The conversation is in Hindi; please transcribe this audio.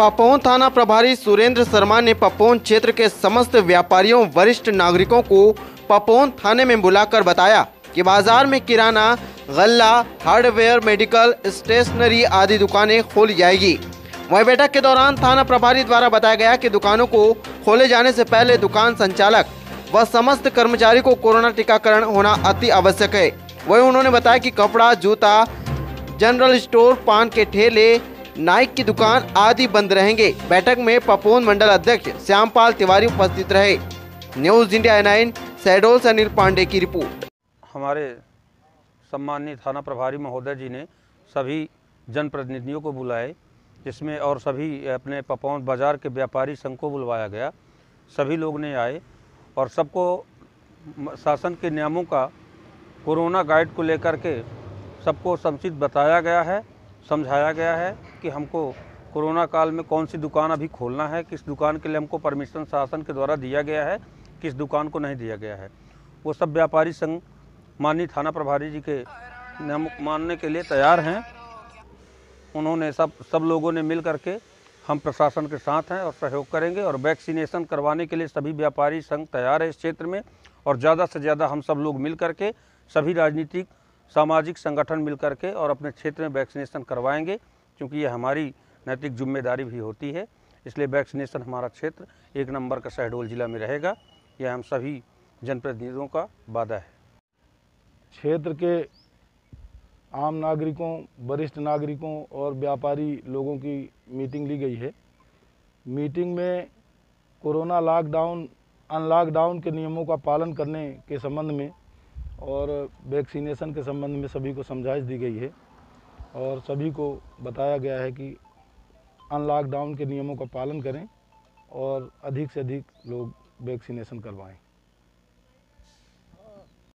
पापोन थाना प्रभारी सुरेंद्र शर्मा ने पापोन क्षेत्र के समस्त व्यापारियों, वरिष्ठ नागरिकों को पापोन थाने में बुलाकर बताया कि बाज़ार में किराना, गल्ला, हार्डवेयर, मेडिकल, स्टेशनरी आदि दुकानें खोली जाएगी। वहीं बैठक के दौरान थाना प्रभारी द्वारा बताया गया कि दुकानों को खोले जाने से पहले दुकान संचालक व समस्त कर्मचारी को कोरोना टीकाकरण होना अति आवश्यक है। वही उन्होंने बताया कि कपड़ा, जूता, जनरल स्टोर, पान के ठेले नाइक की दुकान आदि बंद रहेंगे। बैठक में पपोन मंडल अध्यक्ष श्यामपाल तिवारी उपस्थित रहे। न्यूज़ इंडिया नाइन, सैडोल से अनिल पांडे की रिपोर्ट। हमारे सम्मानीय थाना प्रभारी महोदय जी ने सभी जनप्रतिनिधियों को बुलाए, जिसमें और सभी अपने पपौन बाज़ार के व्यापारी संघ को बुलवाया गया। सभी लोग ने आए और सबको शासन के नियमों का, कोरोना गाइड को लेकर के सबको समुचित बताया गया है, समझाया गया है। कि हमको कोरोना काल में कौन सी दुकान अभी खोलना है, किस दुकान के लिए हमको परमिशन शासन के द्वारा दिया गया है, किस दुकान को नहीं दिया गया है। वो सब व्यापारी संघ, माननीय थाना प्रभारी जी के मानने के लिए तैयार हैं। उन्होंने सब सब लोगों ने मिल करके हम प्रशासन के साथ हैं और सहयोग करेंगे और वैक्सीनेशन करवाने के लिए सभी व्यापारी संघ तैयार है इस क्षेत्र में और ज़्यादा से ज़्यादा हम सब लोग मिल करके सभी राजनीतिक, सामाजिक संगठन मिल करके और अपने क्षेत्र में वैक्सीनेशन करवाएँगे। क्योंकि ये हमारी नैतिक ज़िम्मेदारी भी होती है। इसलिए वैक्सीनेशन हमारा क्षेत्र एक नंबर का शहडोल जिला में रहेगा। यह हम सभी जनप्रतिनिधियों का वादा है। क्षेत्र के आम नागरिकों, वरिष्ठ नागरिकों और व्यापारी लोगों की मीटिंग ली गई है। मीटिंग में कोरोना लॉकडाउन, अनलॉकडाउन के नियमों का पालन करने के संबंध में और वैक्सीनेशन के संबंध में सभी को समझाइश दी गई है। और सभी को बताया गया है कि अनलॉकडाउन के नियमों का पालन करें और अधिक से अधिक लोग वैक्सीनेशन करवाएँ।